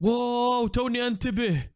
wow توني انتبه.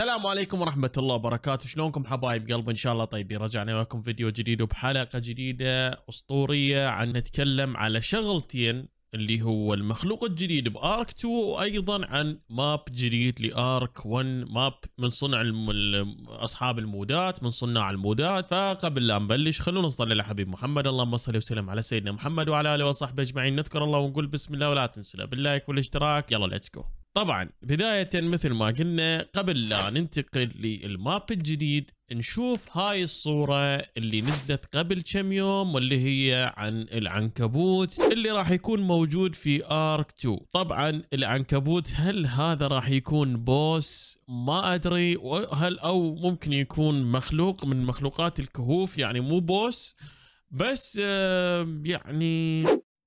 السلام عليكم ورحمة الله وبركاته. شلونكم حبايب قلب؟ إن شاء الله طيبين. رجعنا لكم فيديو جديد وبحلقة جديدة أسطورية عن نتكلم على شغلتين اللي هو المخلوق الجديد ب Ark 2 وأيضا عن map جديد ل Ark 1 map من صنع الم... ال- أصحاب المودات من صناع المودات. فقبل لا نبلش خلونا نصلي على حبيب محمد. اللهم صل وسلم على سيدنا محمد وعلى آله وصحبه أجمعين. نذكر الله ونقول بسم الله ولا تنسوا بال like والاشتراك. يلا let's go طبعا بداية مثل ما قلنا قبل لا ننتقل لل map الجديد نشوف هاي الصورة اللي نزلت قبل كم يوم واللي هي عن العنكبوت اللي راح يكون موجود في Ark 2 طبعا العنكبوت هل هذا راح يكون boss ما أدري. هل أو ممكن يكون مخلوق من مخلوقات الكهوف؟ يعني مو boss بس يعني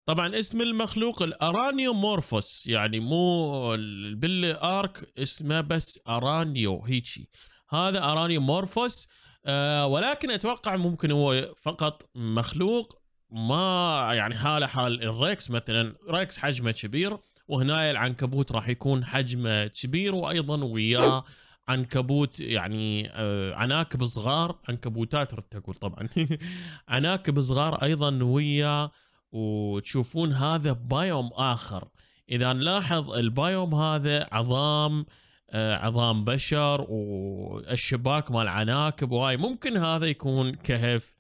طبعا اسم المخلوق ال Araneomorphus. يعني مو ال- بال Ark اسمه بس Araneo هيجي. هذا Araneomorphus. آه ولكن أتوقع ممكن هو فقط مخلوق. ما يعني حاله حال ال Rex مثلا Rex حجمه كبير وهنا العنكبوت راح يكون حجمه كبير وأيضا وياه عنكبوت يعني آه عناكب صغار عنكبوتات ردت أقول طبعا. عناكب صغار أيضا وياه وتشوفون هذا بايوم آخر. إذا نلاحظ البايوم هذا عظام آه، عظام بشر والشباك مال عناكب وهاي ممكن هذا يكون كهف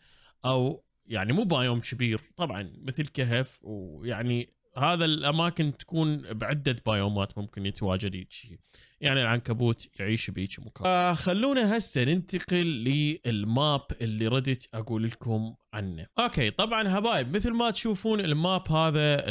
أو يعني مو بايوم كبير طبعا مثل كهف ويعني هذا الأماكن تكون بعدة بايومات ممكن يتواجد هيك يعني العنكبوت يعيش بهيك مكان. آه خلونا هسه ننتقل لل map اللي ردت أقول لكم عنه. okay طبعا حبايب مثل ما تشوفون ال map هذا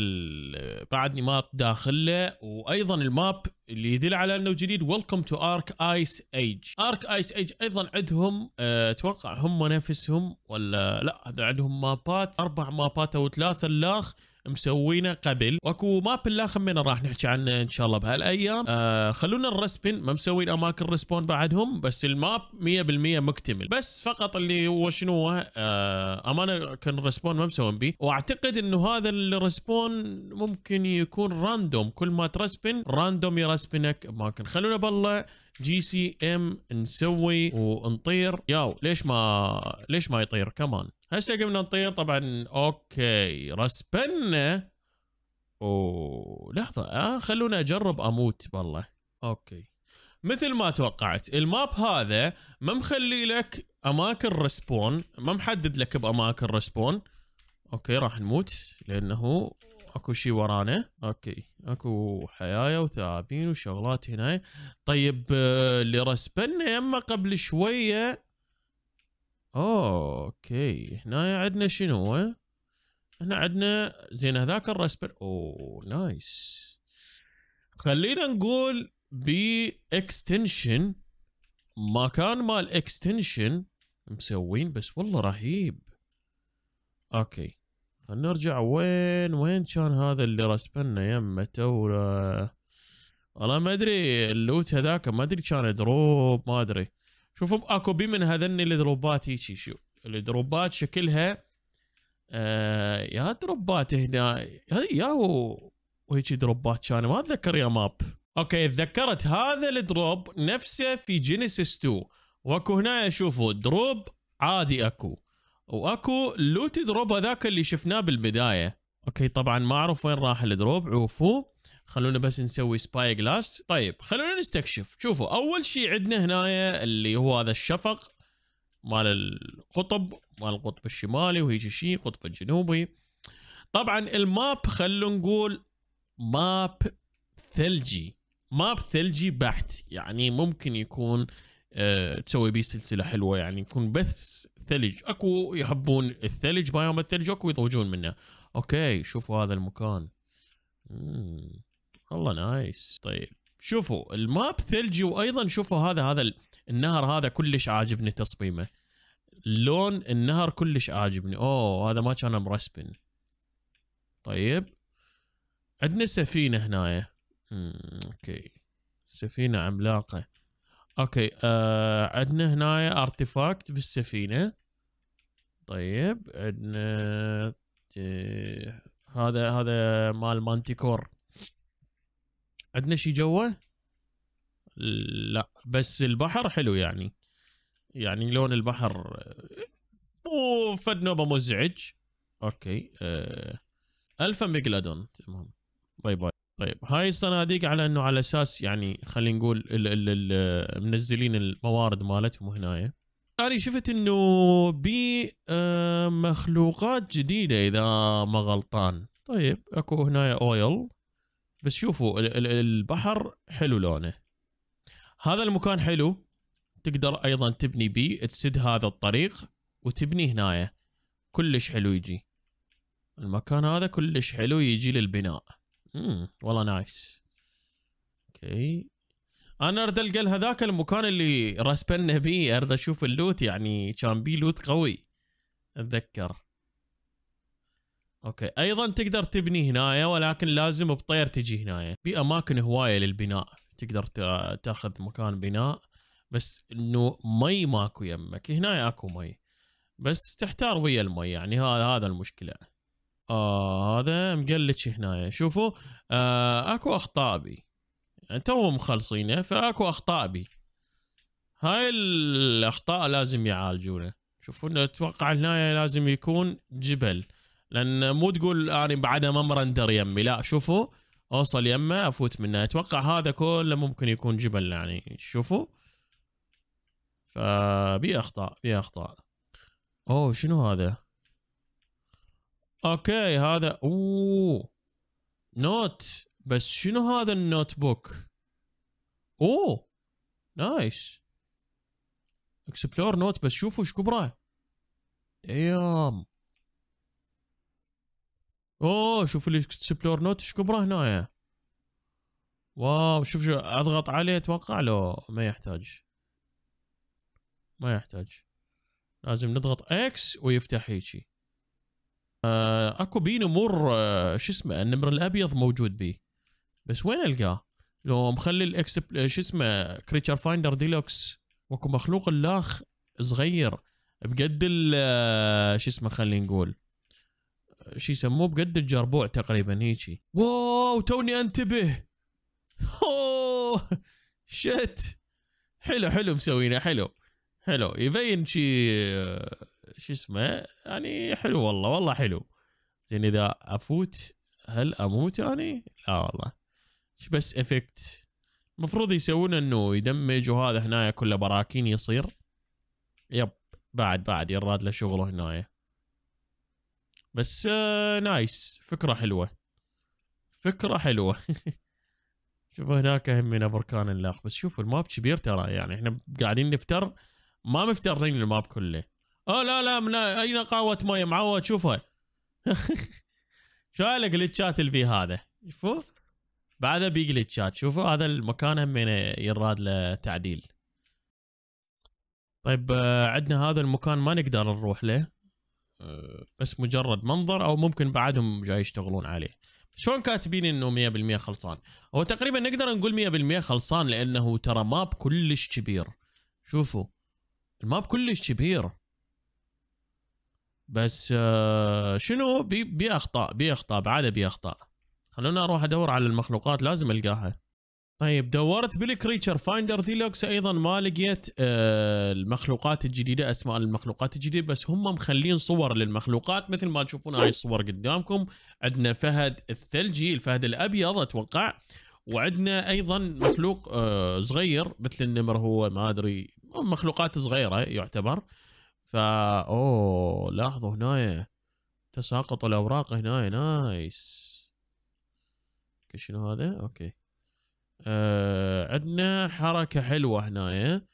بعدني map داخله وأيضا ال map اللي يدل على إنه جديد welcome to Ark Ice Age Ark Ice Age أيضا عندهم أه، أتوقع هم نفسهم ولا لا هذا عندهم مابات أربع مابات أو ثلاثة الاخ مسوينه قبل. واكو map الاخ من راح نحكي عنه إن شاء الله بهالأيام. آه خلونا ال respawn ما مسوين أماكن respawn بعدهم بس ال map 100% مكتمل. بس فقط اللي هو شنو آه أمانة كان respawn ما مسوين بيه وأعتقد إنه هذا ال respawn ممكن يكون random. كل ما ترسبن random يرسبنك اماكن خلونا بالله GCM نسوي ونطير. ياو ليش ما ليش ما يطير؟ كمان هسه قمنا نطير طبعا okay رسبنا اوه لحظة آه خلونا أجرب أموت والله. okay. مثل ما توقعت ال map هذا ما مخلي لك أماكن respawn ما محدد لك بأماكن respawn okay راح نموت لأنه أكو شيء ورانا. okay أكو حيايه وثعابين وشغلات هنا. طيب آه، اللي رسبنا يما قبل شوية okay. هنا عندنا شنو؟ هو؟ هنا عندنا زين هذاك الرسبن أوه نايس. خلينا نقول بإكستنشن مكان مال إكستنشن مسوين بس والله رهيب. أوكي. خلينا نرجع وين وين كان هذا اللي رسبنا يمه توره والله ما أدري اللوت هذاك ما أدري كان دروب ما أدري. شوفوا اكو بي من هذني الدروبات هيجي شو؟ الدروبات شكلها آه يا دروبات هنا يا وهيك دروبات كان ما اتذكر يا map. okay تذكرت هذا ال drop نفسه في Genesis 2 واكو هنا شوفوا drop عادي اكو. واكو loot drop هذاك اللي شفناه بالبداية. okay طبعا ما أعرف وين راح ال drop عوفوه خلونا بس نسوي spyglass. طيب خلونا نستكشف. شوفوا أول شيء عندنا هنا اللي هو هذا الشفق مال القطب مال القطب الشمالي وهيك شيء القطب الجنوبي. طبعا ال map خلونا نقول map ثلجي. map ثلجي بحت. يعني ممكن يكون أه تسوي بيه سلسلة حلوة. يعني يكون بس ثلج. أكو يحبون الثلج biome الثلج أكو يضوجون منه. okay شوفوا هذا المكان. مم. والله nice. طيب شوفوا ال map ثلجي وأيضا شوفوا هذا هذا ال- النهر هذا كلش عاجبني تصميمه. لون النهر كلش عاجبني. أوه هذا ما كان مرسبن. طيب. عندنا سفينة هنا مم، okay. سفينة عملاقة. okay آه عندنا هنا artifact بالسفينة. طيب عندنا آه، هذا هذا مال Manticore عندنا شي جوا لا بس البحر حلو يعني. يعني لون البحر مو فد نوبة مزعج. okay آه. Alpha Megalodon. تمام. bye bye طيب. هاي الصناديق على إنه على أساس يعني خلينا نقول منزلين الموارد مالتهم هنا أنا شفت إنه بي آه مخلوقات جديدة إذا ما غلطان. طيب أكو هنا oil بس شوفوا البحر حلو لونه. هذا المكان حلو. تقدر أيضا تبني بيه تسد هذا الطريق وتبني هنايا. كلش حلو يجي. المكان هذا كلش حلو يجي للبناء. امم والله nice. okay. أنا اريد ألقى هذاك المكان اللي رسبنا بيه اريد أشوف ال loot يعني كان بيه loot قوي. أتذكر. okay. أيضا تقدر تبني هنايا ولكن لازم بطير تجي هنايا في أماكن هواية للبناء. تقدر تأخذ مكان بناء. بس إنه مي ماكو يمك. هنا أكو مي. بس تحتار ويا المي يعني هذا هذا المشكلة. آه هذا مقلتش هنا شوفوا آه أكو أخطاء يعني تو مخلصينه فاكو أخطاء بي. هاي الأخطاء لازم يعالجونه. شوفوا أتوقع هنا لازم يكون جبل. لأن مو تقول أنا بعد ما مرندر يمي لا شوفوا أوصل يمه أفوت منه. أتوقع هذا كله ممكن يكون جبل يعني شوفوا. فبي أخطاء بي أخطاء. أوه شنو هذا؟ أوكي هذا أوه. note. بس شنو هذا ال notebook؟ أوه nice. explorer note بس شوفوا إيش كبره. أيام أوه شوف ال explorer note إيش كبره هنا wow شوف شو أضغط عليه أتوقع لو ما يحتاج. ما يحتاج. لازم نضغط X ويفتح هيجي. آه أكو بي نمور آه شو اسمه النمر الأبيض موجود بيه. بس وين ألقاه؟ لو مخلي ال X شو اسمه creature finder deluxe واكو مخلوق اللاخ صغير بقد آه، شو اسمه خلينا نقول. شو يسموه؟ بقد الجربوع تقريبا هيجي. wow توني أنتبه. أوه shit. حلو حلو مسوينه حلو. حلو. يبين شي شو اسمه يعني حلو والله والله حلو. زين إذا أفوت هل أموت يعني؟ لا والله. بس effect؟ المفروض يسوون إنه يدمج وهذا هنا كله براكين يصير. yep بعد بعد يراد له شغله هنا بس آه nice. فكرة حلوة. فكرة حلوة. شوفوا هناك هم من بركان اللاخ بس شوفوا ال map كبير ترى. يعني إحنا قاعدين نفتر. ما مفترين ال map كله. آه لا لا من أين قاوة مويه معود؟ شوفها شو الجلتشات اللي فيه هذا. شوفوا. بعده بي جلتشات شوفوا هذا المكان هم يراد له تعديل. طيب آه، عندنا هذا المكان ما نقدر نروح له. آه، بس مجرد منظر أو ممكن بعدهم جاي يشتغلون عليه. شلون كاتبين إنه 100% خلصان؟ هو تقريبا نقدر نقول 100% خلصان لأنه ترى ماب كلش كبير. شوفوا ال map كلش كبير. بس آه، شنو؟ بي, بي اخطاء بي اخطاء بعده بي اخطاء خلونا أروح أدور على المخلوقات لازم ألقاها. طيب دورت بال creature finder deluxe أيضا ما لقيت آه المخلوقات الجديدة أسماء المخلوقات الجديدة بس هم مخلين صور للمخلوقات مثل ما تشوفون هاي الصور قدامكم. عندنا فهد الثلجي الفهد الأبيض أتوقع وعندنا أيضا مخلوق آه صغير مثل النمر هو ما أدري مخلوقات صغيرة يعتبر. فا أوه لاحظوا هنا تساقط الأوراق هنا nice. شنو هذا؟ okay. آه عندنا حركة حلوة هنا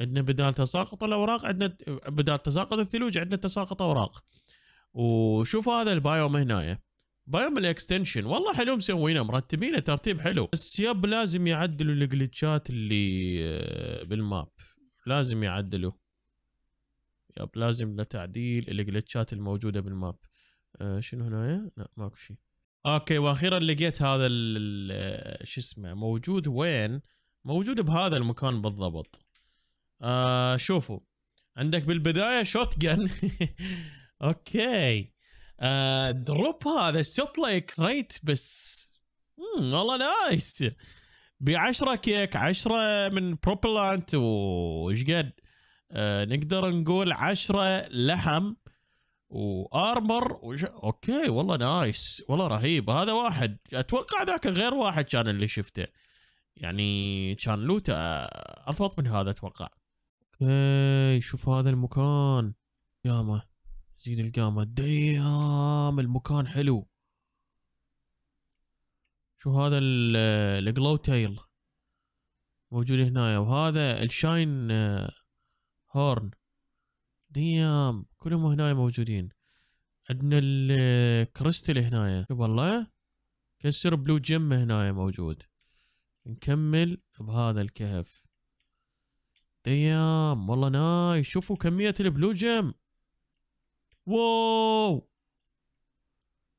عندنا بدال تساقط الأوراق عندنا بدال تساقط الثلوج عندنا تساقط أوراق. وشوف هذا ال biome هنا biome ال extinction. والله حلو مسوينه مرتبينه ترتيب حلو. بس yep لازم يعدلوا الجلتشات اللي آه، بال map. لازم يعدلوا. yep لازم لتعديل الجلتشات الموجودة بال map. آه شنو هنا لا ماكو شيء okay وأخيرا لقيت هذا شو اسمه موجود وين؟ موجود بهذا المكان بالضبط. آه شوفوا عندك بالبداية shotgun okay. آه drop هذا supply crate بس. مم والله nice. ب 10 كيك 10 من propellant وش قد؟ آه نقدر نقول 10 لحم. و armor وش... okay والله nice والله رهيب. هذا واحد أتوقع ذاك غير واحد كان اللي شفته. يعني كان loot ه أضبط من هذا أتوقع. okay شوف هذا المكان. قامة زيد ال gamma damn المكان حلو. شو هذا ال glowtail موجود هنا وهذا ال shinehorn. damn كلهم هنا موجودين. عندنا الكريستل هنا والله كسر blue gem هنا موجود. نكمل بهذا الكهف. damn والله nice. شوفوا كمية ال blue gem. wow!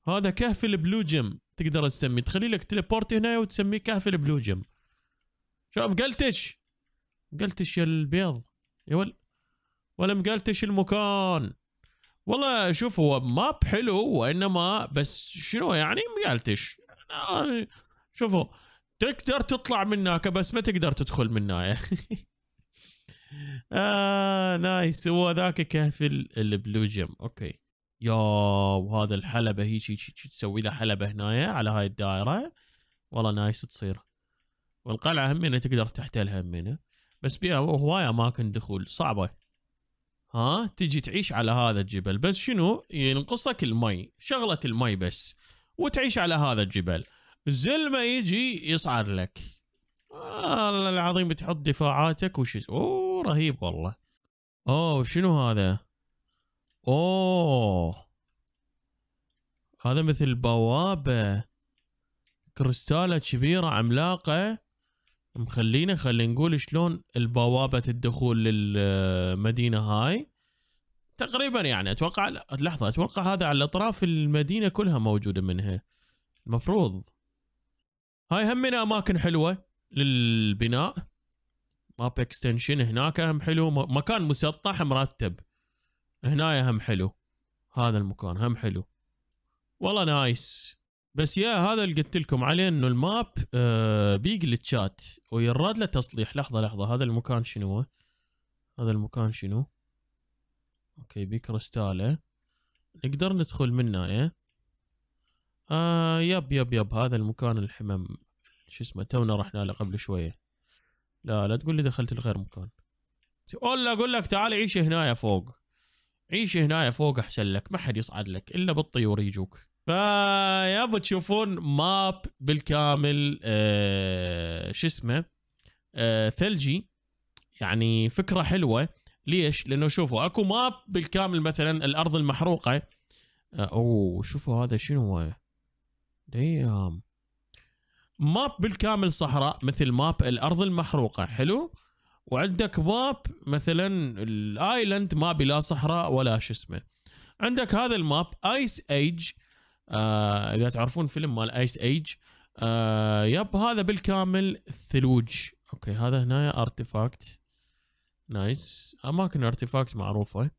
هذا كهف ال blue gem تقدر تسميه. تخلي لك teleport هنا وتسميه كهف ال blue gem. شوف مقلتش مقلتش يا البيض. يا ول ولا مقلتش المكان؟ والله شوف هو map حلو وإنما بس شنو يعني؟ مقلتش شوفوا تقدر تطلع من هناك بس ما تقدر تدخل من هناك آه nice هو ذاك كهف ال blue gem. Okay. Yeah وهذا الحلبة هيك هيك تسوي له حلبة هنا على هاي الدائرة والله nice تصير. والقلعة همينة تقدر تحتلها همينة. بس بيها هواية أماكن دخول. صعبة. ها تجي تعيش على هذا الجبل. بس شنو؟ ينقصك المي شغلة المي بس وتعيش على هذا الجبل. زل ما يجي يصعد لك. الله العظيم بتحط دفاعاتك وش أوه رهيب والله. أوه شنو هذا؟ أوه هذا مثل بوابة. كريستالة كبيرة عملاقة. مخلينا خلينا نقول شلون البوابة الدخول للمدينة هاي. تقريبا يعني أتوقع لحظة أتوقع هذا على اطراف المدينة كلها موجودة منها. المفروض. هاي همنا أماكن حلوة للبناء. map extension هناك هم حلو. مكان مسطح مرتب. هنا هم حلو. هذا المكان هم حلو. والله nice. بس yeah هذا اللي قلت لكم عليه إنه ال map آه بي glitch ات ويراد له تصليح. لحظة لحظة هذا المكان شنو؟ هذا المكان شنو؟ Okay بكريستاله نقدر ندخل منه إيه؟ آه yep yep yep هذا المكان الحمم شو اسمه تونا رحنا له قبل شوية. لا لا تقول لي دخلت لغير مكان. ولا أقول لك تعال عيش هنا فوق. عيش هنا فوق أحسن لك ما حد يصعد لك إلا بالطيور يجوك. فيابا تشوفون map بالكامل آه شو اسمه؟ آه ثلجي. يعني فكرة حلوة. ليش؟ لأنه شوفوا أكو map بالكامل مثلا الأرض المحروقة. آه أوه شوفوا هذا شنو هو؟ Damn. Map بالكامل صحراء مثل map الأرض المحروقة. حلو. وعندك map مثلا ال Island ما بلا صحراء ولا شو اسمه. عندك هذا ال map Ice Age آه إذا تعرفون فيلم مال Ice Age آه yep هذا بالكامل ثلوج. Okay هذا هنا artifact nice أماكن artifact معروفة.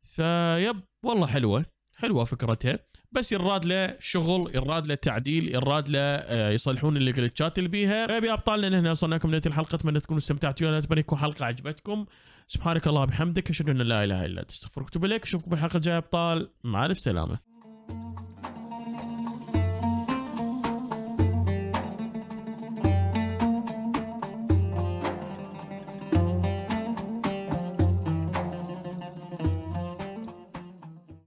ف yep والله حلوة. حلوة فكرتها. بس يراد له شغل يراد له تعديل يراد له آه، يصلحون ال glitch ات اللي بيها. طيب يا أبطالنا هنا وصلنا لكم نهايه الحلقة أتمنى تكونوا استمتعتوا. أنا اتمنى تكون حلقة عجبتكم. سبحانك الله بحمدك أشهد أن لا إله إلا أنت. أستغفرك واتوب إليك. أشوفكم بالحلقة الجاية أبطال. مع الف سلامة.